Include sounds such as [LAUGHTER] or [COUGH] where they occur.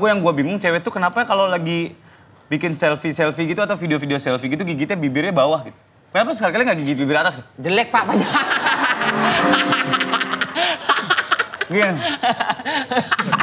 Gue yang gue bingung cewek tuh kenapa kalau lagi bikin selfie-selfie gitu atau video-video selfie gitu gigitnya bibirnya bawah gitu. Kenapa sekali-kali gak gigit bibir atas? Jelek pak banyak. Iya. Gini. [LAUGHS]